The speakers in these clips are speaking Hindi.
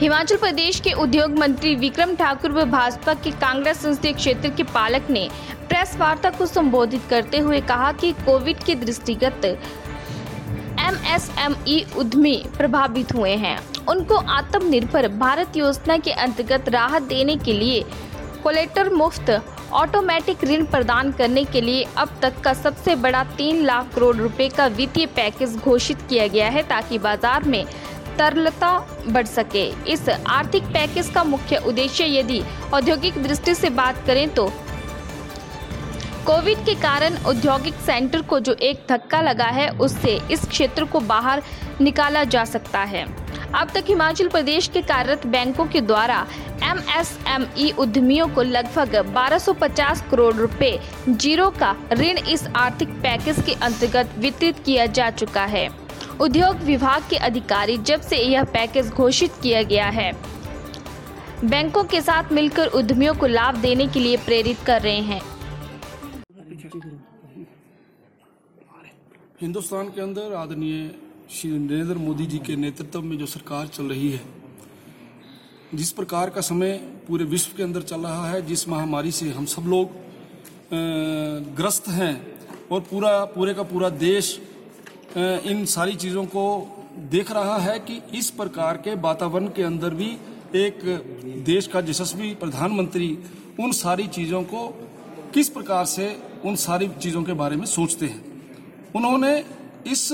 हिमाचल प्रदेश के उद्योग मंत्री विक्रम ठाकुर व भाजपा के कांगड़ा संसदीय क्षेत्र के पालक ने प्रेस वार्ता को संबोधित करते हुए कहा कि कोविड के दृष्टिगत एमएसएमई उद्यमी प्रभावित हुए हैं। उनको आत्मनिर्भर भारत योजना के अंतर्गत राहत देने के लिए कोलेटर मुफ़्त ऑटोमेटिक ऋण प्रदान करने के लिए अब तक का सबसे बड़ा तीन लाख करोड़ रुपए का वित्तीय पैकेज घोषित किया गया है ताकि बाज़ार में तरलता बढ़ सके। इस आर्थिक पैकेज का मुख्य उद्देश्य यदि औद्योगिक दृष्टि से बात करें तो कोविड के कारण औद्योगिक सेंटर को जो एक धक्का लगा है, उससे इस क्षेत्र को बाहर निकाला जा सकता है। अब तक हिमाचल प्रदेश के कार्यरत बैंकों के द्वारा एमएसएमई उद्यमियों को लगभग 1250 करोड़ रुपए ज़ीरो का ऋण इस आर्थिक पैकेज के अंतर्गत वितरित किया जा चुका है। उद्योग विभाग के अधिकारी जब से यह पैकेज घोषित किया गया है, बैंकों के साथ मिलकर उद्यमियों को लाभ देने के लिए प्रेरित कर रहे हैं। हिंदुस्तान के अंदर आदरणीय श्री नरेंद्र मोदी जी के नेतृत्व में जो सरकार चल रही है, जिस प्रकार का समय पूरे विश्व के अंदर चल रहा है, जिस महामारी से हम सब लोग ग्रस्त हैं और पूरा, पूरे का पूरा देश इन सारी चीज़ों को देख रहा है कि इस प्रकार के वातावरण के अंदर भी एक देश का यशस्वी प्रधानमंत्री उन सारी चीज़ों को किस प्रकार से उन सारी चीज़ों के बारे में सोचते हैं। उन्होंने इस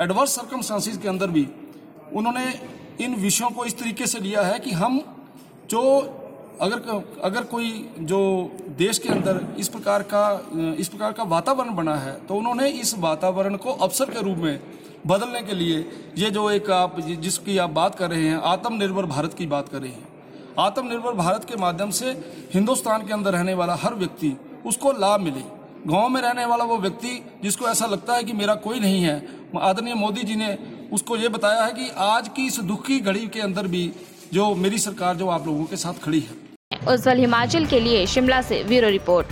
एडवर्स सर्कमस्टांसिस के अंदर भी उन्होंने इन विषयों को इस तरीके से लिया है कि हम जो अगर अगर कोई जो देश के अंदर इस प्रकार का, इस प्रकार का वातावरण बना है तो उन्होंने इस वातावरण को अवसर के रूप में बदलने के लिए ये जो एक आप, जिसकी आप बात कर रहे हैं, आत्मनिर्भर भारत की बात कर रहे हैं। आत्मनिर्भर भारत के माध्यम से हिंदुस्तान के अंदर रहने वाला हर व्यक्ति, उसको लाभ मिले। गाँव में रहने वाला वो व्यक्ति जिसको ऐसा लगता है कि मेरा कोई नहीं है आदरणीय मोदी जी ने उसको ये बताया है कि आज की इस दुखी घड़ी के अंदर भी जो मेरी सरकार, जो आप लोगों के साथ खड़ी है। उज्जवल हिमाचल के लिए शिमला से ब्यूरो रिपोर्ट।